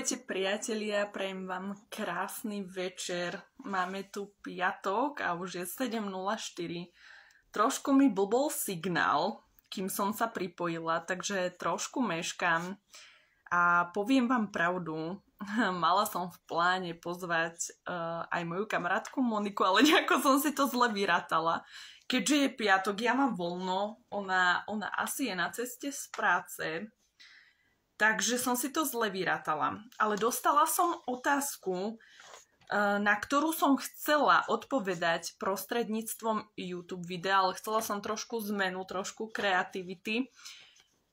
Ahojte priatelia, prejem vám krásny večer. Máme tu piatok a už je 7.04. Trošku mi blbol signál, kým som sa pripojila, takže trošku meškám. A poviem vám pravdu, mala som v pláne pozvať uh, aj moju kamarátku Moniku, ale nejako som si to zle vyrátala. Keďže je piatok, ja mám voľno, ona, ona asi je na ceste z práce, Takže som si to zle vyrátala. Ale dostala som otázku, eh, na ktorú som chcela odpovedať prostredníctvom YouTube videa, ale chcela som trošku zmenu, trošku kreativity.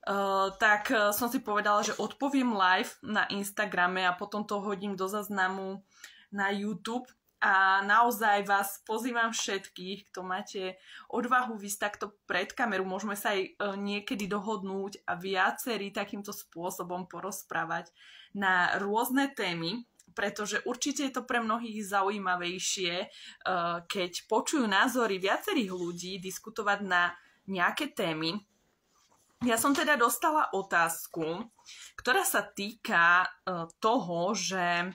Uh, tak uh, som si povedala, že odpoviem live na Instagrame a potom to hodím do zaznamu na YouTube. A naozaj vás pozývam všetkých, kto máte odvahu vysť takto pred kameru, môžeme sa aj e, niekedy dohodnúť a viacerí takýmto spôsobom porozprávať na rôzne témy, pretože určite je to pre mnohých zaujímavejšie, e, keď počujú názory viacerých ľudí diskutovať na nejaké témy. Ja som teda dostala otázku, ktorá sa týka e, toho, že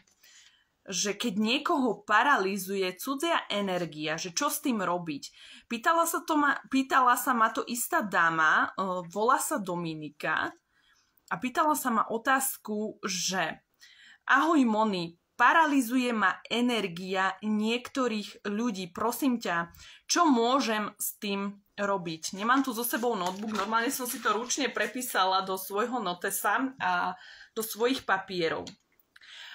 že keď niekoho paralizuje cudzia energia, že čo s tým robiť. Pýtala sa, to ma, pýtala sa ma to istá dáma, uh, volá sa Dominika a pýtala sa ma otázku, že ahoj Moni, paralizuje ma energia niektorých ľudí. Prosím ťa, čo môžem s tým robiť? Nemám tu so sebou notebook, normálne som si to ručne prepísala do svojho notesa a do svojich papierov.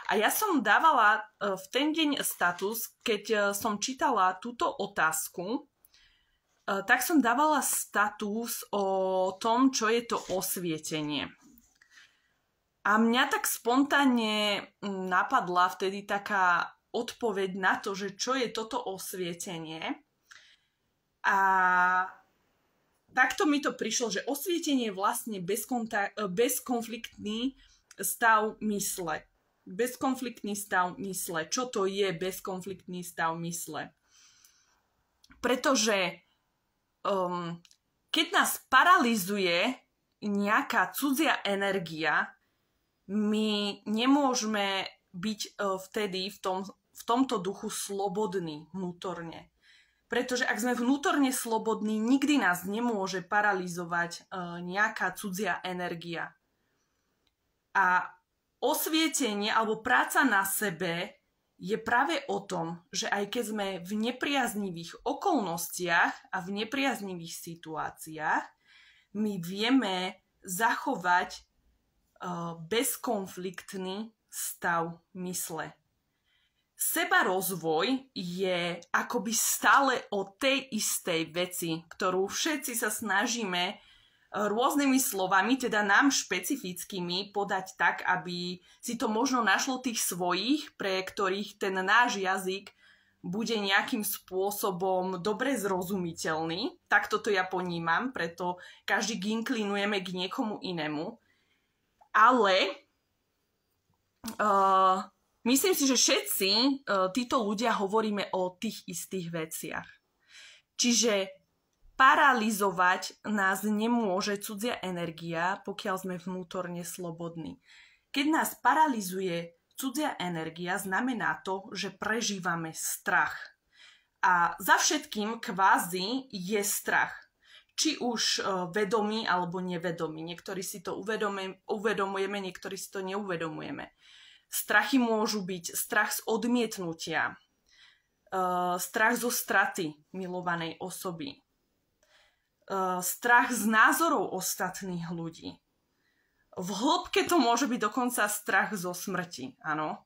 A ja som dávala e, v ten deň status, keď e, som čítala túto otázku, e, tak som dávala status o tom, čo je to osvietenie. A mňa tak spontánne napadla vtedy taká odpoveď na to, že čo je toto osvietenie. A takto mi to prišlo, že osvietenie je vlastne bezkonfliktný stav mysle bezkonfliktný stav mysle. Čo to je bezkonfliktný stav mysle? Pretože um, keď nás paralizuje nejaká cudzia energia, my nemôžeme byť uh, vtedy v, tom, v tomto duchu slobodní vnútorne. Pretože ak sme vnútorne slobodní, nikdy nás nemôže paralizovať uh, nejaká cudzia energia. A osvietenie alebo práca na sebe je práve o tom, že aj keď sme v nepriaznivých okolnostiach a v nepriaznivých situáciách, my vieme zachovať uh, bezkonfliktný stav mysle. Seba rozvoj je akoby stále o tej istej veci, ktorú všetci sa snažíme rôznymi slovami, teda nám špecifickými podať tak, aby si to možno našlo tých svojich, pre ktorých ten náš jazyk bude nejakým spôsobom dobre zrozumiteľný. Tak toto ja ponímam, preto každý inklinujeme k niekomu inému. Ale uh, myslím si, že všetci uh, títo ľudia hovoríme o tých istých veciach. Čiže paralizovať nás nemôže cudzia energia, pokiaľ sme vnútorne slobodní. Keď nás paralizuje cudzia energia, znamená to, že prežívame strach. A za všetkým kvázi je strach. Či už e, vedomý alebo nevedomý. Niektorí si to uvedomujeme, niektorí si to neuvedomujeme. Strachy môžu byť strach z odmietnutia, e, strach zo straty milovanej osoby, strach z názorov ostatných ľudí. V hĺbke to môže byť dokonca strach zo smrti, áno.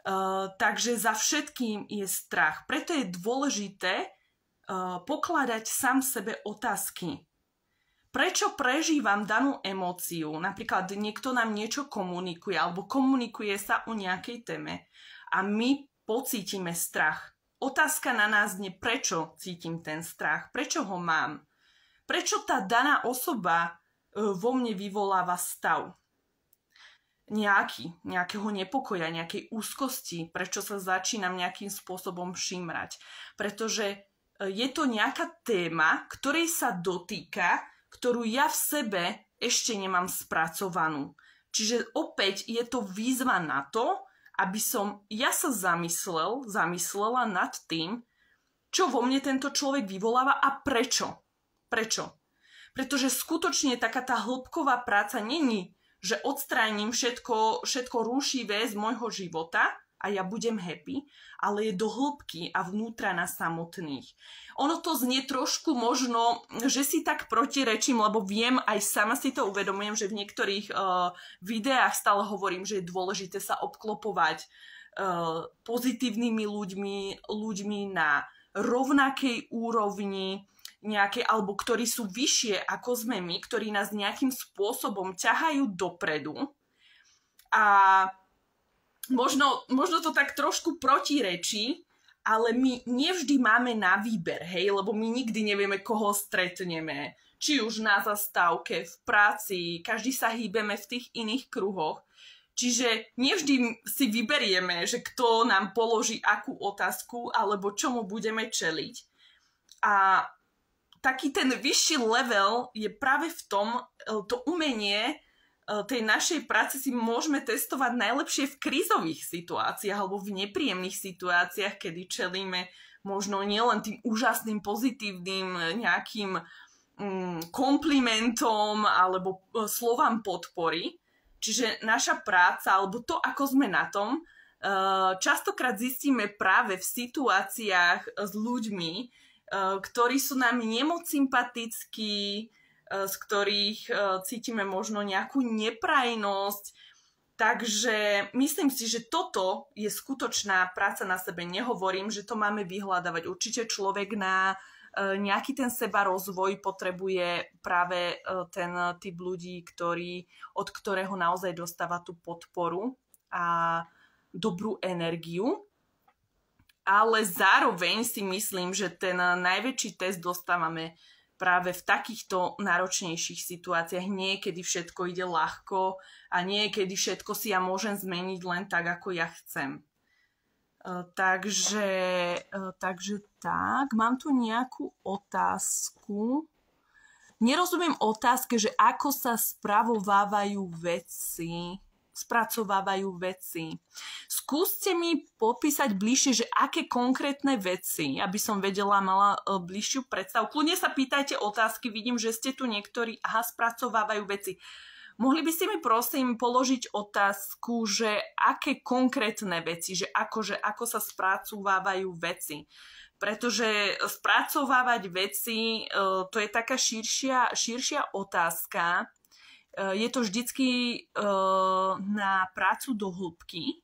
Uh, takže za všetkým je strach. Preto je dôležité uh, pokladať sám sebe otázky. Prečo prežívam danú emóciu? Napríklad niekto nám niečo komunikuje alebo komunikuje sa o nejakej téme a my pocítime strach otázka na nás nie prečo cítim ten strach, prečo ho mám, prečo tá daná osoba e, vo mne vyvoláva stav nejaký, nejakého nepokoja, nejakej úzkosti, prečo sa začínam nejakým spôsobom všimrať. Pretože e, je to nejaká téma, ktorej sa dotýka, ktorú ja v sebe ešte nemám spracovanú. Čiže opäť je to výzva na to, aby som ja sa zamyslel, zamyslela nad tým, čo vo mne tento človek vyvoláva a prečo. Prečo? Pretože skutočne taká tá hĺbková práca není, že odstránim všetko, všetko rušivé z môjho života, a ja budem happy, ale je do hĺbky a vnútra na samotných. Ono to znie trošku možno, že si tak protirečím, lebo viem, aj sama si to uvedomujem, že v niektorých uh, videách stále hovorím, že je dôležité sa obklopovať uh, pozitívnymi ľuďmi, ľuďmi na rovnakej úrovni, nejaké, alebo ktorí sú vyššie ako sme my, ktorí nás nejakým spôsobom ťahajú dopredu. A možno, možno to tak trošku protirečí, ale my nevždy máme na výber, hej, lebo my nikdy nevieme, koho stretneme. Či už na zastávke, v práci, každý sa hýbeme v tých iných kruhoch. Čiže nevždy si vyberieme, že kto nám položí akú otázku alebo čomu budeme čeliť. A taký ten vyšší level je práve v tom, e, to umenie E, tej našej práce si môžeme testovať najlepšie v krízových situáciách alebo v nepríjemných situáciách, kedy čelíme možno nielen tým úžasným, pozitívnym nejakým mm, komplimentom alebo e, slovám podpory. Čiže naša práca alebo to, ako sme na tom, e, častokrát zistíme práve v situáciách s ľuďmi, ktorí sú nám nemoc sympatickí, E, z ktorých e, cítime možno nejakú neprajnosť. Takže myslím si, že toto je skutočná práca na sebe. Nehovorím, že to máme vyhľadávať. Určite človek na e, nejaký ten seba rozvoj potrebuje práve ten typ ľudí, ktorý, od ktorého naozaj dostáva tú podporu a dobrú energiu. Ale zároveň si myslím, že ten najväčší test dostávame práve v takýchto náročnejších situáciách. Niekedy všetko ide ľahko a niekedy všetko si ja môžem zmeniť len tak, ako ja chcem. Uh, takže, uh, takže tak, mám tu nejakú otázku. Nerozumiem otázke, že ako sa spravovávajú veci spracovávajú veci. Skúste mi popísať bližšie, že aké konkrétne veci, aby som vedela, mala e, bližšiu predstavu. Kľudne sa pýtajte otázky, vidím, že ste tu niektorí, aha, spracovávajú veci. Mohli by ste mi prosím položiť otázku, že aké konkrétne veci, že akože, ako sa spracovávajú veci pretože spracovávať veci, e, to je taká širšia, širšia otázka, je to vždycky uh, na prácu do hĺbky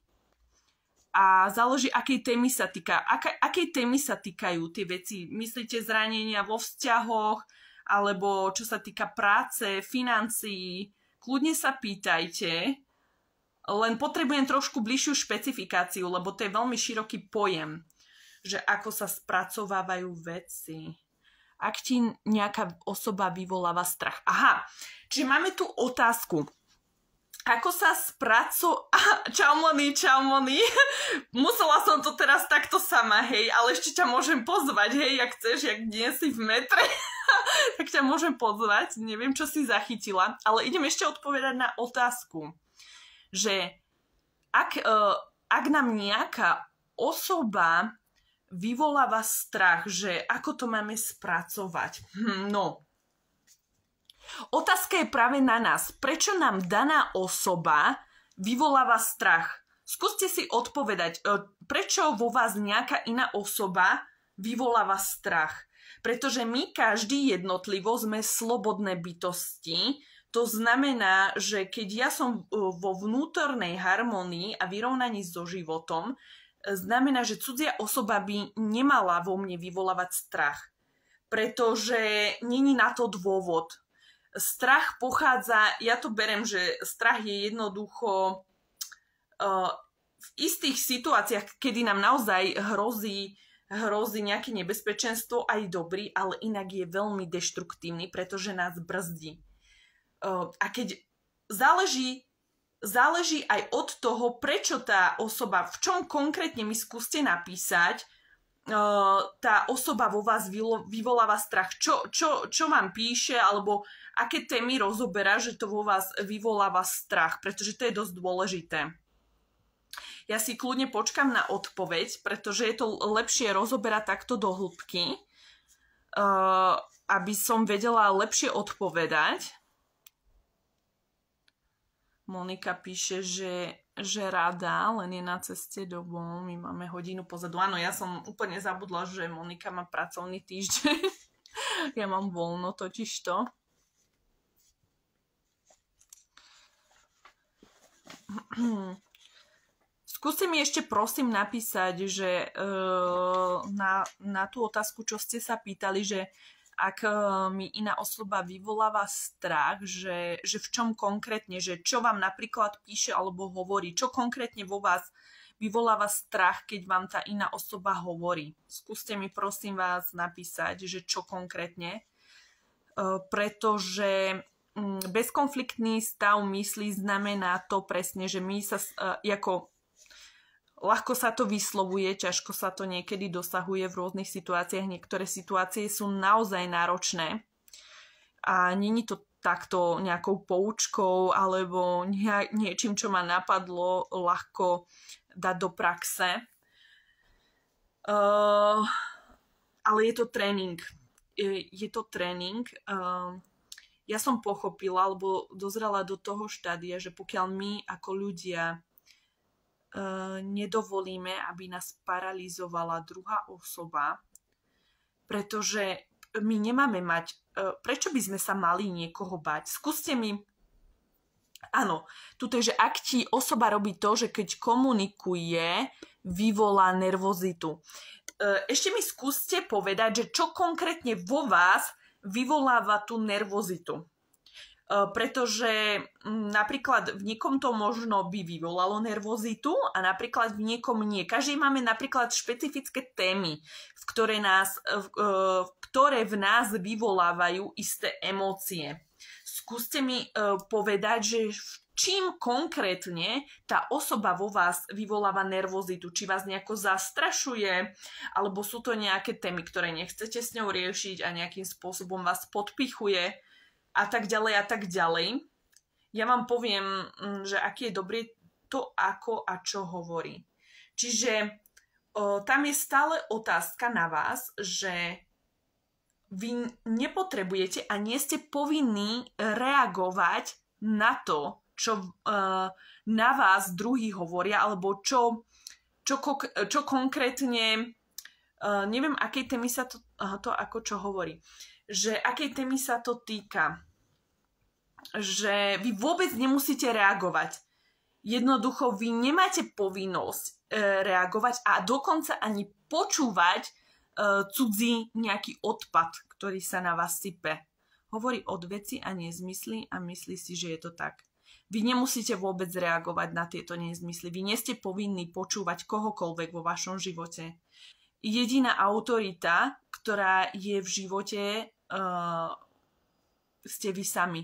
a záleží, akej témy sa týka. Aká, akej témy sa týkajú tie veci? Myslíte zranenia vo vzťahoch, alebo čo sa týka práce, financií? Kľudne sa pýtajte, len potrebujem trošku bližšiu špecifikáciu, lebo to je veľmi široký pojem, že ako sa spracovávajú veci ak ti nejaká osoba vyvoláva strach. Aha, čiže máme tu otázku. Ako sa spraco... čau Moni, čau Moni. Musela som to teraz takto sama, hej, ale ešte ťa môžem pozvať, hej, jak chceš, jak nie si v metre, tak ťa môžem pozvať. Neviem, čo si zachytila, ale idem ešte odpovedať na otázku, že ak, uh, ak nám nejaká osoba vyvoláva strach, že ako to máme spracovať. Hm, no, otázka je práve na nás. Prečo nám daná osoba vyvoláva strach? Skúste si odpovedať, e, prečo vo vás nejaká iná osoba vyvoláva strach. Pretože my každý jednotlivo sme slobodné bytosti, to znamená, že keď ja som e, vo vnútornej harmonii a vyrovnaní so životom, znamená, že cudzia osoba by nemala vo mne vyvolávať strach, pretože není na to dôvod. Strach pochádza, ja to berem, že strach je jednoducho uh, v istých situáciách, kedy nám naozaj hrozí, hrozí nejaké nebezpečenstvo, aj dobrý, ale inak je veľmi deštruktívny, pretože nás brzdí. Uh, a keď záleží záleží aj od toho, prečo tá osoba, v čom konkrétne mi skúste napísať, tá osoba vo vás vyvoláva strach. Čo, čo, čo vám píše, alebo aké témy rozoberá, že to vo vás vyvoláva strach, pretože to je dosť dôležité. Ja si kľudne počkam na odpoveď, pretože je to lepšie rozoberať takto do hĺbky, uh, aby som vedela lepšie odpovedať. Monika píše, že že rada, len je na ceste domov. My máme hodinu pozadu. Áno, ja som úplne zabudla, že Monika má pracovný týždeň. ja mám voľno totižto. Skúste mi ešte prosím napísať, že uh, na, na tú otázku, čo ste sa pýtali, že ak e, mi iná osoba vyvoláva strach, že, že v čom konkrétne, že čo vám napríklad píše alebo hovorí, čo konkrétne vo vás vyvoláva strach, keď vám tá iná osoba hovorí. Skúste mi prosím vás napísať, že čo konkrétne, e, pretože mm, bezkonfliktný stav mysli znamená to presne, že my sa e, ako ľahko sa to vyslovuje, ťažko sa to niekedy dosahuje v rôznych situáciách. Niektoré situácie sú naozaj náročné a není to takto nejakou poučkou alebo nie, niečím, čo ma napadlo ľahko dať do praxe. Uh, ale je to tréning. Je, je to tréning. Uh, ja som pochopila, alebo dozrela do toho štádia, že pokiaľ my ako ľudia nedovolíme, aby nás paralizovala druhá osoba, pretože my nemáme mať, e, prečo by sme sa mali niekoho bať? Skúste mi, áno, tuto je, že ak ti osoba robí to, že keď komunikuje, vyvolá nervozitu. E, ešte mi skúste povedať, že čo konkrétne vo vás vyvoláva tú nervozitu. Eh, pretože mm, napríklad v niekom to možno by vyvolalo nervozitu a napríklad v niekom nie. Každý máme napríklad špecifické témy, v ktoré, nás, eh, v, ktoré v nás vyvolávajú isté emócie. Skúste mi povedať, že čím konkrétne tá osoba vo vás vyvoláva nervozitu, či vás nejako zastrašuje, alebo sú to nejaké témy, ktoré nechcete s ňou riešiť a nejakým spôsobom vás podpichuje a tak ďalej a tak ďalej. Ja vám poviem, mm, že aký je dobrý to, ako a čo hovorí. Čiže o, tam je stále otázka na vás, že vy nepotrebujete a nie ste povinní reagovať na to, čo uh, na vás druhý hovoria, alebo čo, čo, čo konkrétne, uh, neviem, akej témy sa to, uh, to ako čo hovorí, že akej témy sa to týka že vy vôbec nemusíte reagovať. Jednoducho vy nemáte povinnosť e, reagovať a dokonca ani počúvať e, cudzí nejaký odpad, ktorý sa na vás sype. Hovorí od veci a nezmysly a myslí si, že je to tak. Vy nemusíte vôbec reagovať na tieto nezmysly. Vy nie ste povinní počúvať kohokoľvek vo vašom živote. Jediná autorita, ktorá je v živote, uh, ste vy sami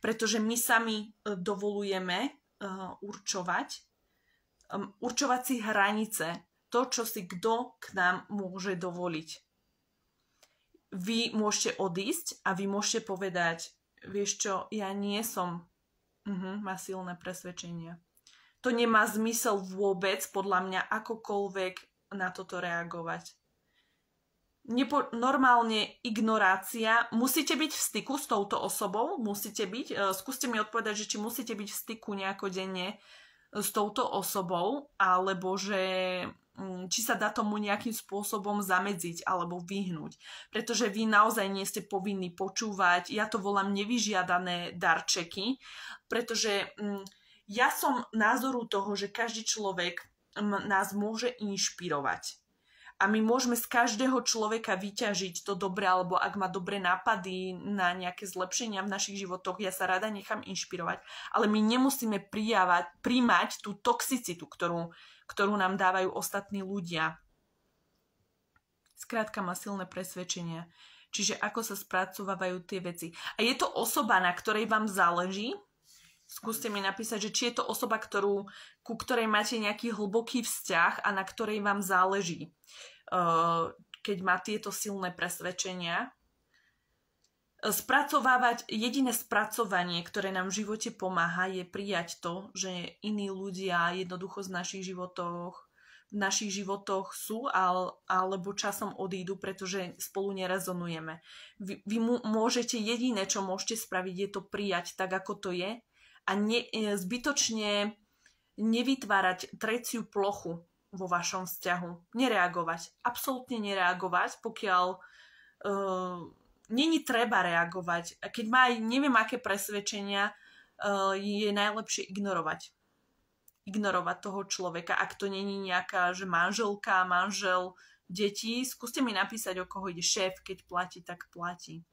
pretože my sami e, dovolujeme e, určovať, určovať si hranice, to, čo si kto k nám môže dovoliť. Vy môžete odísť a vy môžete povedať, vieš čo, ja nie som, uh-huh, má silné presvedčenia. To nemá zmysel vôbec, podľa mňa, akokoľvek na toto reagovať nepo, normálne ignorácia. Musíte byť v styku s touto osobou? Musíte byť? E, skúste mi odpovedať, že či musíte byť v styku nejako denne s touto osobou, alebo že mm, či sa dá tomu nejakým spôsobom zamedziť alebo vyhnúť. Pretože vy naozaj nie ste povinní počúvať, ja to volám nevyžiadané darčeky, pretože mm, ja som názoru toho, že každý človek mm, nás môže inšpirovať a my môžeme z každého človeka vyťažiť to dobre, alebo ak má dobré nápady na nejaké zlepšenia v našich životoch, ja sa rada nechám inšpirovať, ale my nemusíme prijavať, príjmať tú toxicitu, ktorú, ktorú nám dávajú ostatní ľudia. Skrátka má silné presvedčenia. Čiže ako sa spracovávajú tie veci. A je to osoba, na ktorej vám záleží, skúste mi napísať, že či je to osoba, ktorú, ku ktorej máte nejaký hlboký vzťah a na ktorej vám záleží. Keď má tieto silné presvedčenia. Spracovávať, jediné spracovanie, ktoré nám v živote pomáha, je prijať to, že iní ľudia jednoducho z našich životoch v našich životoch sú al, alebo časom odídu, pretože spolu nerezonujeme. Vy, vy môžete, jediné, čo môžete spraviť, je to prijať tak, ako to je a ne, e, zbytočne nevytvárať treciu plochu vo vašom vzťahu. Nereagovať. Absolútne nereagovať, pokiaľ uh, není treba reagovať. Keď má aj neviem aké presvedčenia, uh, je najlepšie ignorovať ignorovať toho človeka, ak to není nejaká, že manželka, manžel, deti. Skúste mi napísať, o koho ide šéf, keď platí, tak platí.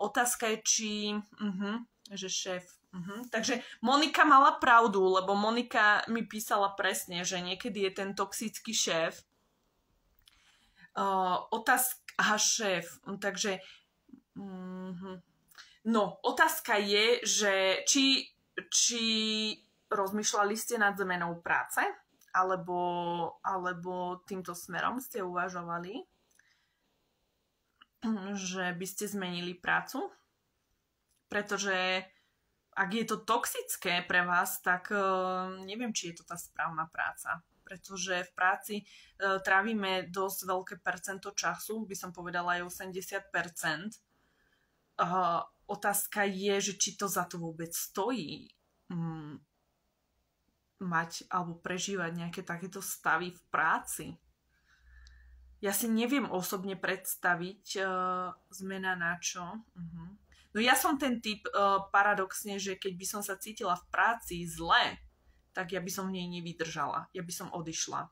Otázka je, či... Uh-huh, že šéf. Uh-huh. Takže Monika mala pravdu, lebo Monika mi písala presne, že niekedy je ten toxický šéf. Uh, otázka... Aha, šéf. Takže... Uh-huh. No, otázka je, že či, či rozmýšľali ste nad zmenou práce? Alebo, alebo týmto smerom ste uvažovali, že by ste zmenili prácu? Pretože ak je to toxické pre vás, tak uh, neviem, či je to tá správna práca. Pretože v práci uh, trávime dosť veľké percento času, by som povedala aj 80%. Uh, otázka je, že či to za to vôbec stojí. Um, mať alebo prežívať nejaké takéto stavy v práci. Ja si neviem osobne predstaviť uh, zmena na čo. Uh-huh. No ja som ten typ uh, paradoxne, že keď by som sa cítila v práci zle, tak ja by som v nej nevydržala. Ja by som odišla.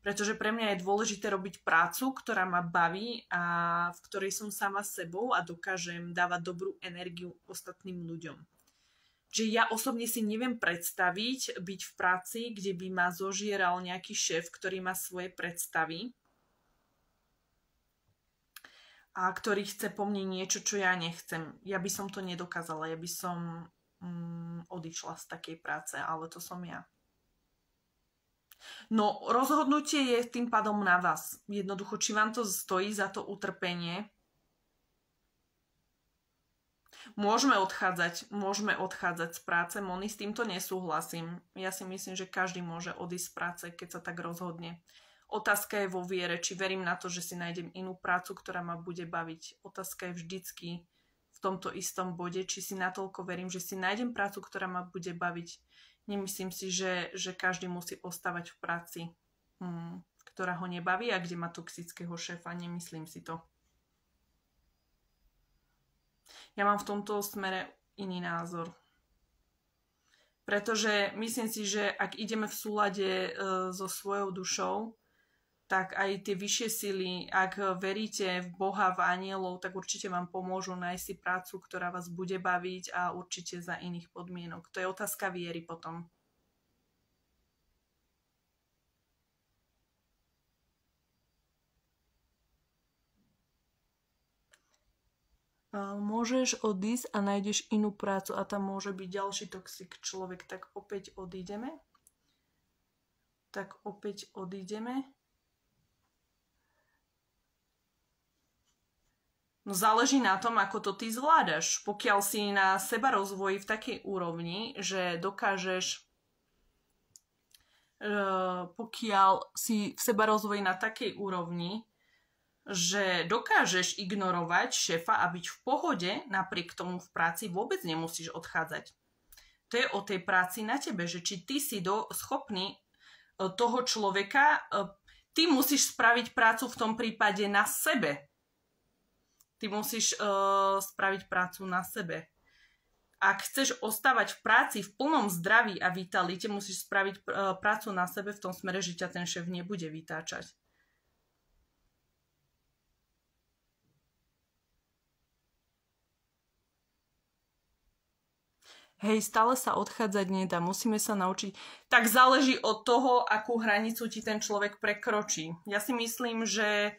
Pretože pre mňa je dôležité robiť prácu, ktorá ma baví a v ktorej som sama sebou a dokážem dávať dobrú energiu ostatným ľuďom že ja osobne si neviem predstaviť byť v práci, kde by ma zožieral nejaký šéf, ktorý má svoje predstavy a ktorý chce po mne niečo, čo ja nechcem. Ja by som to nedokázala, ja by som mm, odišla z takej práce, ale to som ja. No, rozhodnutie je tým pádom na vás. Jednoducho, či vám to stojí za to utrpenie, Môžeme odchádzať, môžeme odchádzať z práce, Moni, s týmto nesúhlasím. Ja si myslím, že každý môže odísť z práce, keď sa tak rozhodne. Otázka je vo viere, či verím na to, že si nájdem inú prácu, ktorá ma bude baviť. Otázka je vždycky v tomto istom bode, či si natoľko verím, že si nájdem prácu, ktorá ma bude baviť. Nemyslím si, že, že každý musí ostávať v práci, hmm, ktorá ho nebaví a kde má toxického šéfa. Nemyslím si to. Ja mám v tomto smere iný názor. Pretože myslím si, že ak ideme v súlade e, so svojou dušou, tak aj tie vyššie sily, ak veríte v Boha, v anielov, tak určite vám pomôžu nájsť si prácu, ktorá vás bude baviť a určite za iných podmienok. To je otázka viery potom. môžeš odísť a nájdeš inú prácu a tam môže byť ďalší toxik človek, tak opäť odídeme. Tak opäť odídeme. No záleží na tom, ako to ty zvládaš. Pokiaľ si na seba rozvoji v takej úrovni, že dokážeš e, pokiaľ si v seba rozvoji na takej úrovni, že dokážeš ignorovať šéfa a byť v pohode, napriek tomu v práci vôbec nemusíš odchádzať. To je o tej práci na tebe, že či ty si do, schopný e, toho človeka, e, ty musíš spraviť prácu v tom prípade na sebe. Ty musíš uh, spraviť prácu na sebe. Ak chceš ostávať v práci v plnom zdraví a vitalite, musíš spraviť uh, prácu na sebe v tom smere, že ťa ten šéf nebude vytáčať. hej, stále sa odchádzať nedá, musíme sa naučiť. Tak záleží od toho, akú hranicu ti ten človek prekročí. Ja si myslím, že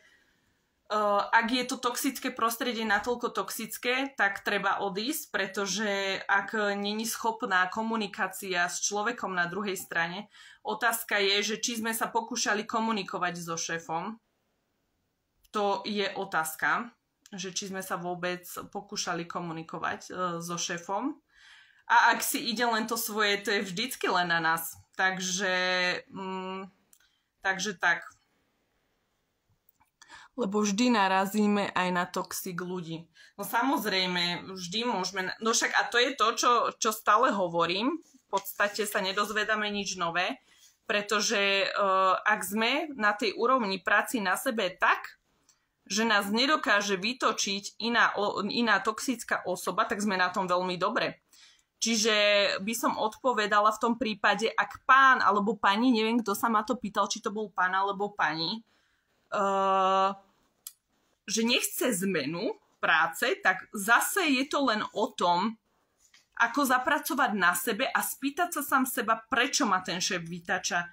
ak je to toxické prostredie natoľko toxické, tak treba odísť, pretože ak není schopná komunikácia s človekom na druhej strane, otázka je, že či sme sa pokúšali komunikovať so šéfom, to je otázka, že či sme sa vôbec pokúšali komunikovať uh, so šéfom. A ak si ide len to svoje, to je vždycky len na nás. Takže, mm, takže tak. Lebo vždy narazíme aj na toxik ľudí. No samozrejme, vždy môžeme... No však a to je to, čo, čo stále hovorím. V podstate sa nedozvedáme nič nové, pretože uh, ak sme na tej úrovni práci na sebe tak, že nás nedokáže vytočiť iná, iná toxická osoba, tak sme na tom veľmi dobre. Čiže by som odpovedala v tom prípade, ak pán alebo pani, neviem, kto sa ma to pýtal, či to bol pán alebo pani, uh, že nechce zmenu práce, tak zase je to len o tom, ako zapracovať na sebe a spýtať sa sám seba, prečo ma ten šéf vytača.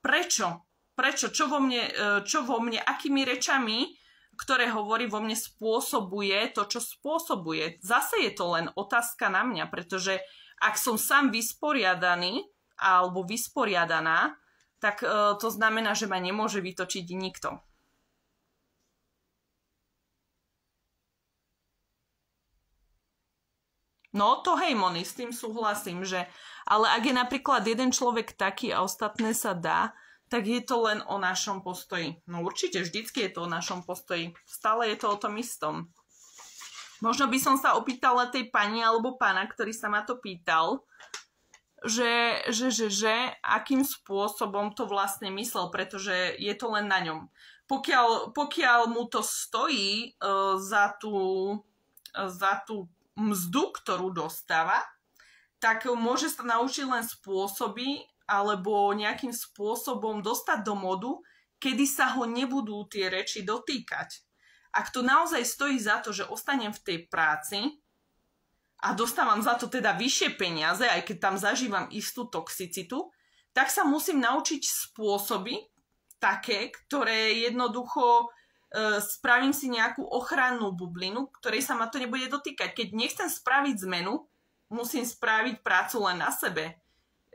Prečo? Prečo? Čo vo mne, e, čo vo mne akými rečami ktoré hovorí vo mne spôsobuje to, čo spôsobuje. Zase je to len otázka na mňa, pretože ak som sám vysporiadaný alebo vysporiadaná, tak e, to znamená, že ma nemôže vytočiť nikto. No to hej, Moni, s tým súhlasím, že ale ak je napríklad jeden človek taký a ostatné sa dá, tak je to len o našom postoji. No určite, vždycky je to o našom postoji. Stále je to o tom istom. Možno by som sa opýtala tej pani alebo pána, ktorý sa ma to pýtal, že, že, že, že akým spôsobom to vlastne myslel, pretože je to len na ňom. Pokiaľ, pokiaľ mu to stojí uh, za, tú, uh, za tú mzdu, ktorú dostáva, tak môže sa naučiť len spôsoby, alebo nejakým spôsobom dostať do modu, kedy sa ho nebudú tie reči dotýkať. Ak to naozaj stojí za to, že ostanem v tej práci a dostávam za to teda vyššie peniaze, aj keď tam zažívam istú toxicitu, tak sa musím naučiť spôsoby také, ktoré jednoducho spravím si nejakú ochrannú bublinu, ktorej sa ma to nebude dotýkať. Keď nechcem spraviť zmenu, musím spraviť prácu len na sebe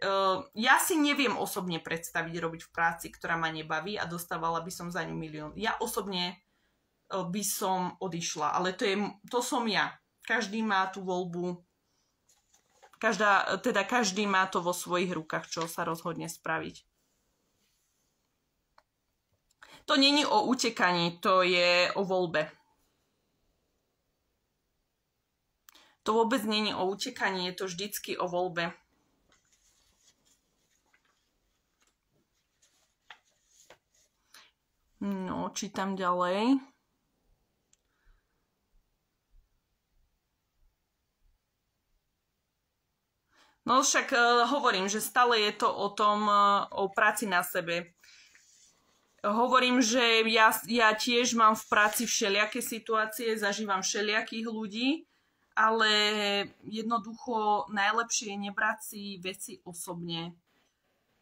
Uh, ja si neviem osobne predstaviť robiť v práci, ktorá ma nebaví a dostávala by som za ňu milión. Ja osobne uh, by som odišla, ale to, je, to som ja. Každý má tú voľbu, každá, teda každý má to vo svojich rukách, čo sa rozhodne spraviť. To není o utekaní, to je o voľbe. To vôbec není o utekaní, je to vždycky o voľbe. No, čítam ďalej. No však uh, hovorím, že stále je to o tom, uh, o práci na sebe. Hovorím, že ja, ja tiež mám v práci všelijaké situácie, zažívam všelijakých ľudí, ale jednoducho najlepšie je nebrať si veci osobne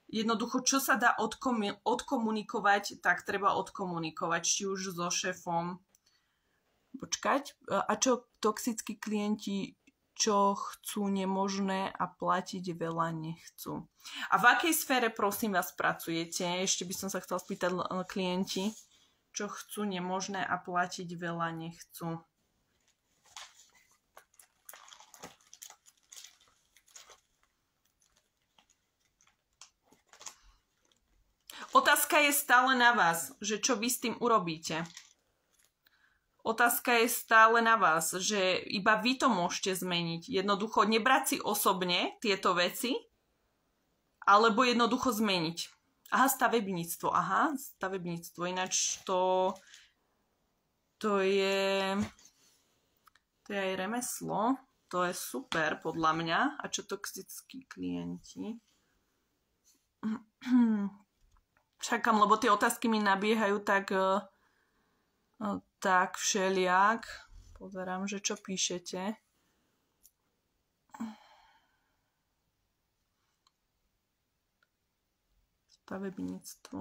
jednoducho, čo sa dá odkomu- odkomunikovať, tak treba odkomunikovať, či už so šéfom. Počkať, a čo toxickí klienti, čo chcú nemožné a platiť veľa nechcú. A v akej sfére, prosím vás, pracujete? Ešte by som sa chcela spýtať klienti, čo chcú nemožné a platiť veľa nechcú. Otázka je stále na vás, že čo vy s tým urobíte. Otázka je stále na vás, že iba vy to môžete zmeniť. Jednoducho nebrať si osobne tieto veci, alebo jednoducho zmeniť. Aha, stavebníctvo, aha, stavebníctvo. Ináč to, to je, to je aj remeslo. To je super podľa mňa. A čo toxickí klienti? Čakám, lebo tie otázky mi nabiehajú tak, uh, tak všeliak. Pozerám, že čo píšete. Stavebníctvo.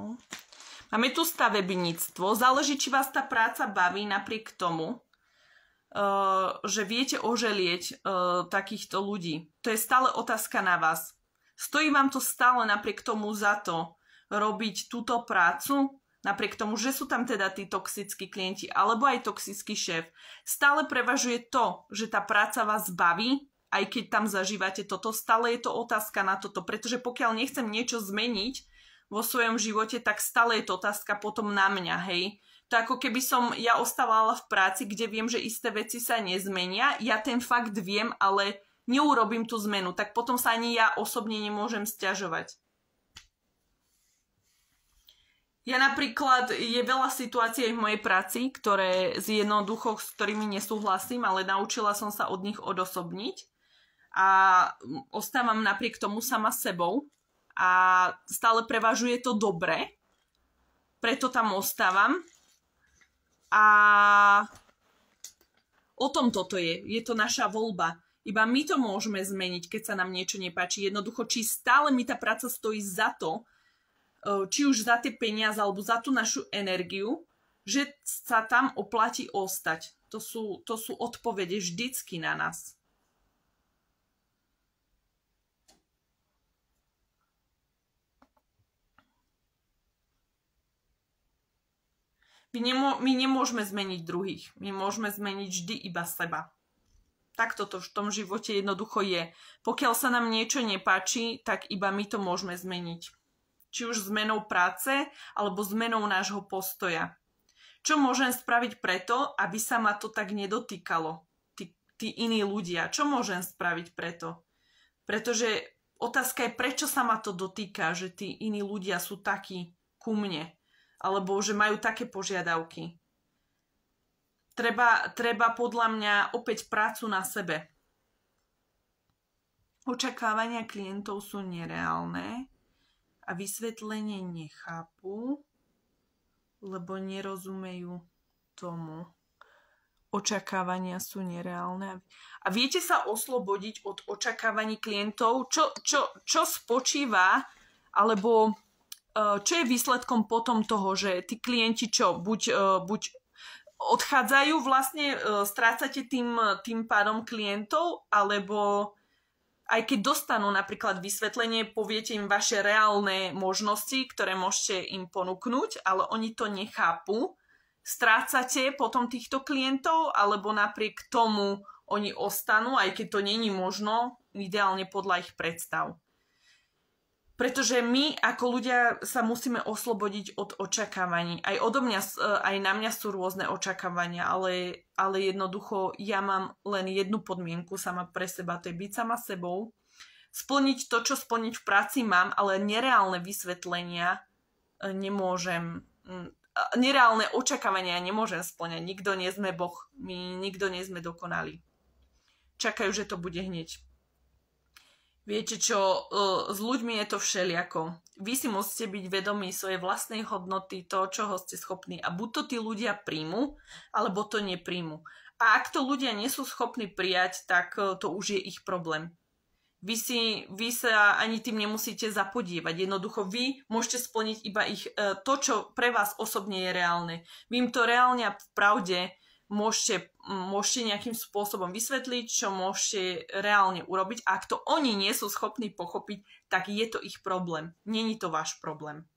Máme tu stavebníctvo. Záleží, či vás tá práca baví napriek tomu, uh, že viete oželieť uh, takýchto ľudí. To je stále otázka na vás. Stojí vám to stále napriek tomu za to, robiť túto prácu, napriek tomu, že sú tam teda tí toxickí klienti alebo aj toxický šéf, stále prevažuje to, že tá práca vás baví, aj keď tam zažívate toto, stále je to otázka na toto, pretože pokiaľ nechcem niečo zmeniť vo svojom živote, tak stále je to otázka potom na mňa, hej. To ako keby som ja ostávala v práci, kde viem, že isté veci sa nezmenia, ja ten fakt viem, ale neurobím tú zmenu, tak potom sa ani ja osobne nemôžem stiažovať. Ja napríklad, je veľa situácií v mojej práci, ktoré z jednoducho, s ktorými nesúhlasím, ale naučila som sa od nich odosobniť a ostávam napriek tomu sama sebou a stále prevažuje to dobre, preto tam ostávam a o tom toto je. Je to naša voľba. Iba my to môžeme zmeniť, keď sa nám niečo nepáči. Jednoducho, či stále mi tá práca stojí za to, či už za tie peniaze alebo za tú našu energiu, že sa tam oplatí ostať. To sú, to sú odpovede vždycky na nás. My, nemô- my nemôžeme zmeniť druhých. My môžeme zmeniť vždy iba seba. Takto to v tom živote jednoducho je. Pokiaľ sa nám niečo nepáči, tak iba my to môžeme zmeniť či už zmenou práce alebo zmenou nášho postoja. Čo môžem spraviť preto, aby sa ma to tak nedotýkalo? Tí, tí iní ľudia. Čo môžem spraviť preto? Pretože otázka je, prečo sa ma to dotýka, že tí iní ľudia sú takí ku mne. Alebo že majú také požiadavky. Treba, treba podľa mňa opäť prácu na sebe. Očakávania klientov sú nereálne a vysvetlenie nechápu, lebo nerozumejú tomu. Očakávania sú nereálne. A viete sa oslobodiť od očakávaní klientov, čo, čo, čo spočíva, alebo e, čo je výsledkom potom toho, že tí klienti čo, buď, e, buď odchádzajú, vlastne e, strácate tým, tým pádom klientov, alebo aj keď dostanú napríklad vysvetlenie, poviete im vaše reálne možnosti, ktoré môžete im ponúknuť, ale oni to nechápu. Strácate potom týchto klientov, alebo napriek tomu oni ostanú, aj keď to není možno, ideálne podľa ich predstav. Pretože my ako ľudia sa musíme oslobodiť od očakávaní. Aj odo mňa, e, aj na mňa sú rôzne očakávania, ale, ale jednoducho ja mám len jednu podmienku sama pre seba, to je byť sama sebou, splniť to, čo splniť v práci mám, ale nereálne vysvetlenia e, nemôžem, nereálne očakávania nemôžem splňať. Nikto nie sme Boh, my nikto nie sme dokonalí. Čakajú, že to bude hneď. Viete čo, e, s ľuďmi je to všeliako. Vy si musíte byť vedomí svojej vlastnej hodnoty, to, čoho ste schopní. A buď to tí ľudia príjmu, alebo to nepríjmu. A ak to ľudia nie sú schopní prijať, tak e, to už je ich problém. Vy, si, vy sa ani tým nemusíte zapodievať. Jednoducho vy môžete splniť iba ich, e, to, čo pre vás osobne je reálne. Vy im to reálne a v pravde môžete, môžete nejakým spôsobom vysvetliť, čo môžete reálne urobiť. A ak to oni nie sú schopní pochopiť, tak je to ich problém. Není to váš problém.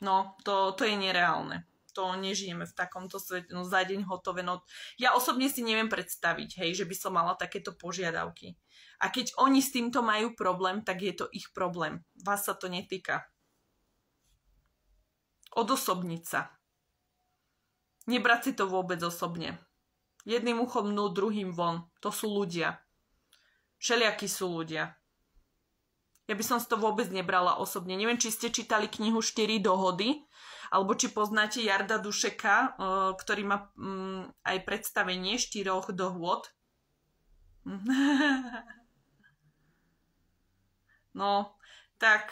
No, to, to je nereálne. To nežijeme v takomto svete, no za deň hotové. No, ja osobne si neviem predstaviť, hej, že by som mala takéto požiadavky. A keď oni s týmto majú problém, tak je to ich problém. Vás sa to netýka. Odosobniť sa. Nebrať si to vôbec osobne. Jedným uchom mnú, druhým von. To sú ľudia. Všelijakí sú ľudia. Ja by som si to vôbec nebrala osobne. Neviem, či ste čítali knihu 4 dohody, alebo či poznáte Jarda Dušeka, eh, ktorý má mm, aj predstavenie štyroch dohôd. No, tak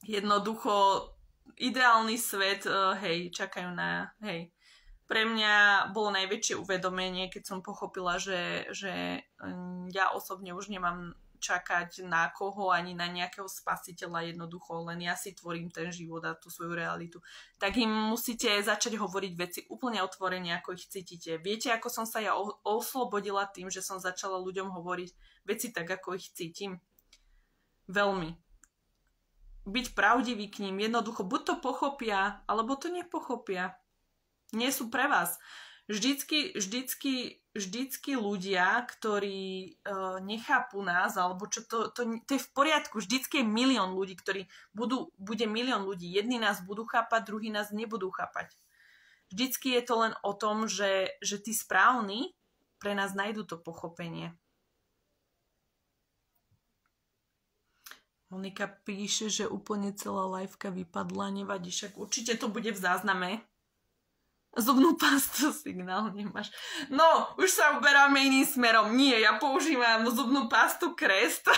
jednoducho ideálny svet, uh, hej, čakajú na, hej. Pre mňa bolo najväčšie uvedomenie, keď som pochopila, že, že um, ja osobne už nemám čakať na koho, ani na nejakého spasiteľa jednoducho, len ja si tvorím ten život a tú svoju realitu. Tak im musíte začať hovoriť veci úplne otvorene, ako ich cítite. Viete, ako som sa ja oslobodila tým, že som začala ľuďom hovoriť veci tak, ako ich cítim? Veľmi byť pravdivý k ním. Jednoducho, buď to pochopia, alebo to nepochopia. Nie sú pre vás. Vždycky, vždycky, vždycky ľudia, ktorí uh, nechápu nás, alebo čo to, to, to je v poriadku, vždycky je milión ľudí, ktorí budú, bude milión ľudí. Jedni nás budú chápať, druhí nás nebudú chápať. Vždycky je to len o tom, že, že tí správni pre nás nájdú to pochopenie. Monika píše, že úplne celá liveka vypadla, nevadí, však určite to bude v zázname. Zubnú pastu signál nemáš. No, už sa uberáme iným smerom. Nie, ja používam zubnú pastu Crest.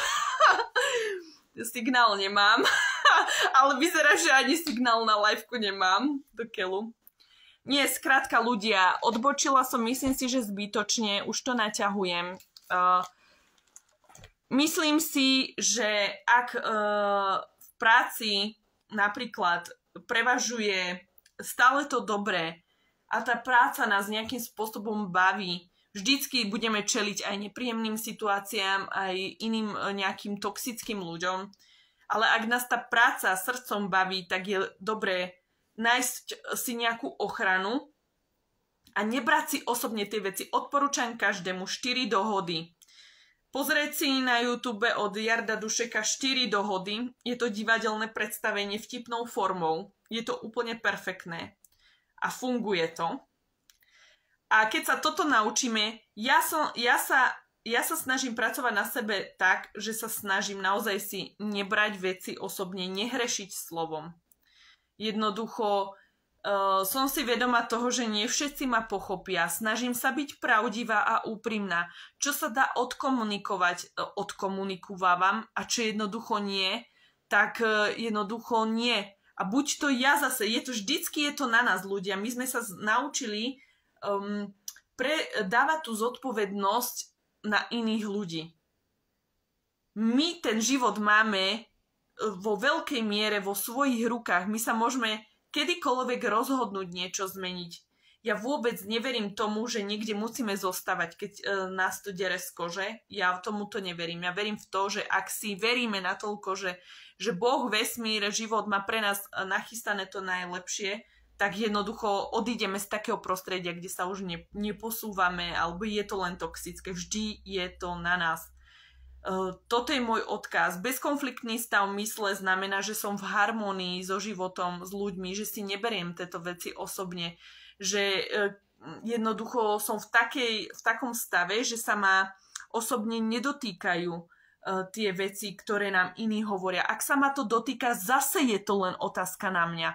signál nemám. Ale vyzerá, že ani signál na liveku nemám. Do keľu. Nie, skrátka ľudia, odbočila som, myslím si, že zbytočne, už to naťahujem. Uh, myslím si, že ak uh, v práci napríklad prevažuje stále to dobré, a tá práca nás nejakým spôsobom baví. Vždycky budeme čeliť aj nepríjemným situáciám, aj iným e, nejakým toxickým ľuďom. Ale ak nás tá práca srdcom baví, tak je dobré nájsť si nejakú ochranu a nebrať si osobne tie veci. Odporúčam každému 4 dohody. Pozrieť si na YouTube od Jarda Dušeka 4 dohody. Je to divadelné predstavenie vtipnou formou. Je to úplne perfektné a funguje to. A keď sa toto naučíme, ja, som, ja, sa, ja sa snažím pracovať na sebe tak, že sa snažím naozaj si nebrať veci osobne, nehrešiť slovom. Jednoducho uh, som si vedoma toho, že nie všetci ma pochopia. Snažím sa byť pravdivá a úprimná. Čo sa dá odkomunikovať, uh, odkomunikovávam a čo jednoducho nie, tak uh, jednoducho nie a buď to ja zase, je to vždycky je to na nás ľudia. My sme sa naučili um, pre, dávať tú zodpovednosť na iných ľudí. My ten život máme vo veľkej miere vo svojich rukách. My sa môžeme kedykoľvek rozhodnúť niečo zmeniť ja vôbec neverím tomu, že niekde musíme zostávať, keď e, nás to dere z kože. Ja tomu to neverím. Ja verím v to, že ak si veríme natoľko, že, že Boh, vesmír, život má pre nás e, nachystané to najlepšie, tak jednoducho odídeme z takého prostredia, kde sa už ne, neposúvame, alebo je to len toxické. Vždy je to na nás. Uh, toto je môj odkaz. Bezkonfliktný stav mysle znamená, že som v harmonii so životom, s ľuďmi, že si neberiem tieto veci osobne, že e, jednoducho som v, takej, v takom stave, že sa ma osobne nedotýkajú e, tie veci, ktoré nám iní hovoria. Ak sa ma to dotýka, zase je to len otázka na mňa.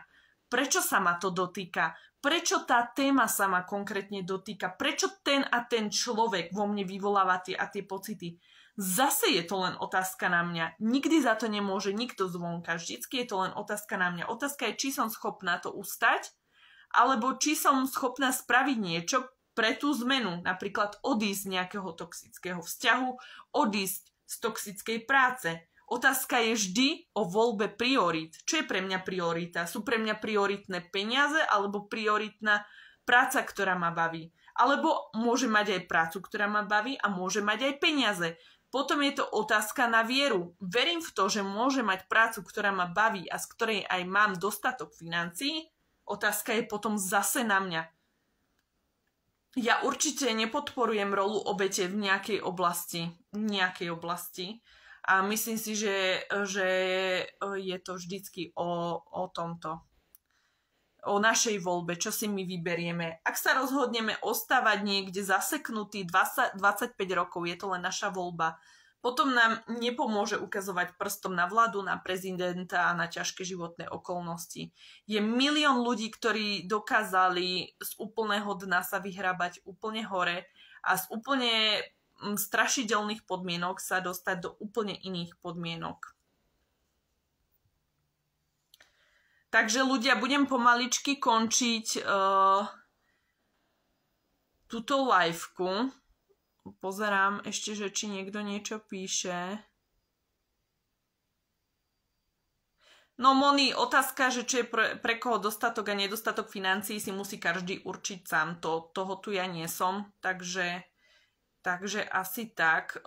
Prečo sa ma to dotýka? Prečo tá téma sa ma konkrétne dotýka? Prečo ten a ten človek vo mne vyvoláva tie a tie pocity? Zase je to len otázka na mňa. Nikdy za to nemôže nikto zvonka. Vždycky je to len otázka na mňa. Otázka je, či som schopná to ustať alebo či som schopná spraviť niečo pre tú zmenu, napríklad odísť z nejakého toxického vzťahu, odísť z toxickej práce. Otázka je vždy o voľbe priorít. Čo je pre mňa priorita? Sú pre mňa prioritné peniaze alebo prioritná práca, ktorá ma baví? Alebo môže mať aj prácu, ktorá ma baví a môže mať aj peniaze. Potom je to otázka na vieru. Verím v to, že môže mať prácu, ktorá ma baví a z ktorej aj mám dostatok financií, Otázka je potom zase na mňa. Ja určite nepodporujem rolu obete v nejakej oblasti. Nejakej oblasti. A myslím si, že, že je to vždycky o, o tomto. O našej voľbe, čo si my vyberieme. Ak sa rozhodneme ostávať niekde zaseknutý 20, 25 rokov, je to len naša voľba potom nám nepomôže ukazovať prstom na vládu, na prezidenta a na ťažké životné okolnosti. Je milión ľudí, ktorí dokázali z úplného dna sa vyhrábať úplne hore a z úplne strašidelných podmienok sa dostať do úplne iných podmienok. Takže ľudia, budem pomaličky končiť uh, túto liveku pozerám ešte, že či niekto niečo píše. No Moni, otázka, že čo je pre, pre koho dostatok a nedostatok financií si musí každý určiť sám. To, toho tu ja nie som, takže Takže asi tak.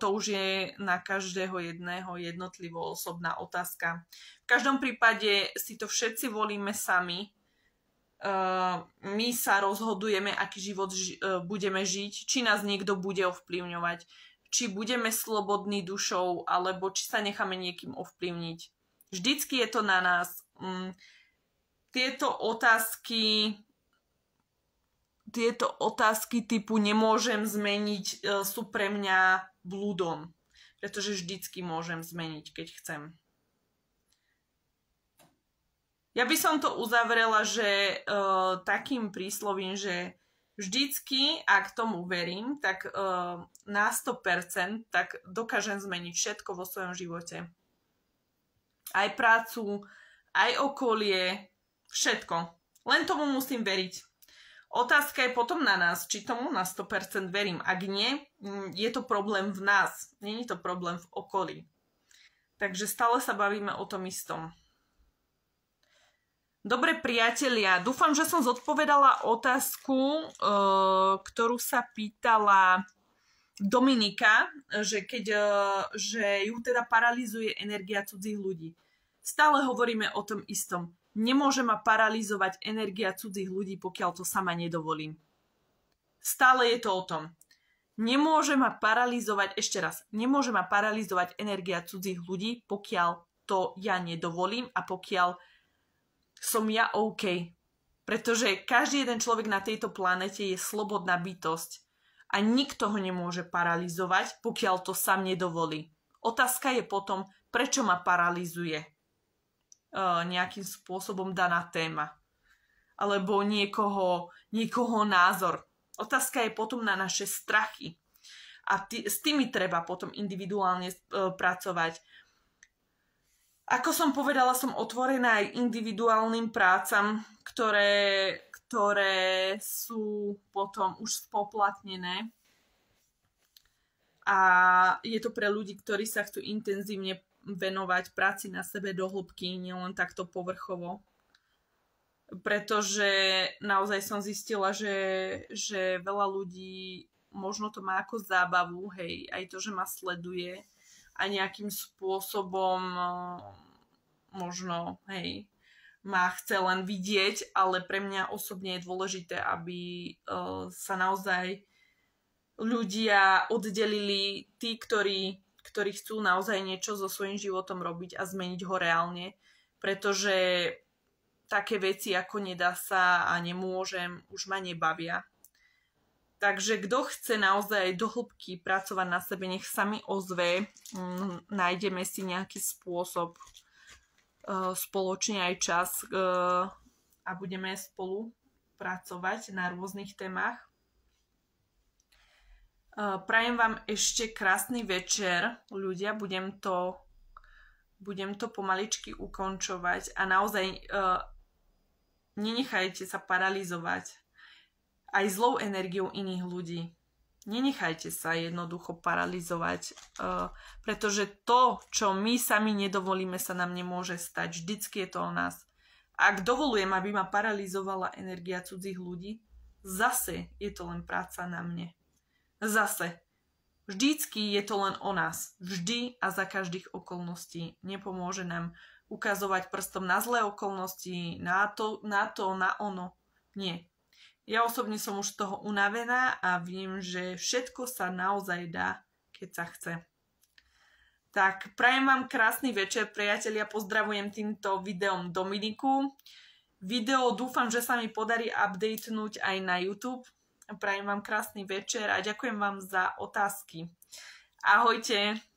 To už je na každého jedného jednotlivo osobná otázka. V každom prípade si to všetci volíme sami. My sa rozhodujeme, aký život budeme žiť, či nás niekto bude ovplyvňovať, či budeme slobodní dušou, alebo či sa necháme niekým ovplyvniť. Vždycky je to na nás. Mm, tieto otázky tieto otázky typu nemôžem zmeniť e, sú pre mňa blúdom. Pretože vždycky môžem zmeniť, keď chcem. Ja by som to uzavrela, že uh, takým príslovím, že vždycky, ak tomu verím, tak uh, na 100% tak dokážem zmeniť všetko vo svojom živote. Aj prácu, aj okolie, všetko. Len tomu musím veriť. Otázka je potom na nás, či tomu na 100% verím. Ak nie, mm, je to problém v nás, není to problém v okolí. Takže stále sa bavíme o tom istom. Dobre priatelia, dúfam, že som zodpovedala otázku, e, ktorú sa pýtala Dominika, že, keď, e, že ju teda paralizuje energia cudzích ľudí. Stále hovoríme o tom istom. Nemôže ma paralizovať energia cudzích ľudí, pokiaľ to sama nedovolím. Stále je to o tom. Nemôže ma paralizovať, ešte raz, nemôže ma paralizovať energia cudzích ľudí, pokiaľ to ja nedovolím a pokiaľ som ja OK. Pretože každý jeden človek na tejto planete je slobodná bytosť a nikto ho nemôže paralizovať, pokiaľ to sám nedovolí. Otázka je potom, prečo ma paralizuje uh, nejakým spôsobom daná téma. Alebo niekoho, niekoho názor. Otázka je potom na naše strachy. A tý, s tými treba potom individuálne uh, pracovať. Ako som povedala, som otvorená aj individuálnym prácam, ktoré, ktoré sú potom už spoplatnené. A je to pre ľudí, ktorí sa chcú intenzívne venovať práci na sebe do hĺbky, nielen takto povrchovo. Pretože naozaj som zistila, že, že veľa ľudí možno to má ako zábavu, hej, aj to, že ma sleduje a nejakým spôsobom možno, hej, ma chce len vidieť, ale pre mňa osobne je dôležité, aby uh, sa naozaj ľudia oddelili tí, ktorí ktorí chcú naozaj niečo so svojím životom robiť a zmeniť ho reálne, pretože také veci ako nedá sa a nemôžem už ma nebavia. Takže kto chce naozaj do hĺbky pracovať na sebe, nech sa mi ozve, mm, nájdeme si nejaký spôsob, uh, spoločne aj čas uh, a budeme spolu pracovať na rôznych témach. Prajem vám ešte krásny večer, ľudia. Budem to, budem to pomaličky ukončovať a naozaj uh, nenechajte sa paralizovať aj zlou energiou iných ľudí. Nenechajte sa jednoducho paralizovať, uh, pretože to, čo my sami nedovolíme, sa nám nemôže stať. Vždycky je to o nás. Ak dovolujem, aby ma paralizovala energia cudzích ľudí, zase je to len práca na mne. Zase, vždycky je to len o nás. Vždy a za každých okolností. Nepomôže nám ukazovať prstom na zlé okolnosti, na to, na to, na ono. Nie. Ja osobne som už z toho unavená a viem, že všetko sa naozaj dá, keď sa chce. Tak, prajem vám krásny večer, priatelia, pozdravujem týmto videom Dominiku. Video dúfam, že sa mi podarí updatenúť aj na YouTube, Prajem vám krásny večer a ďakujem vám za otázky. Ahojte.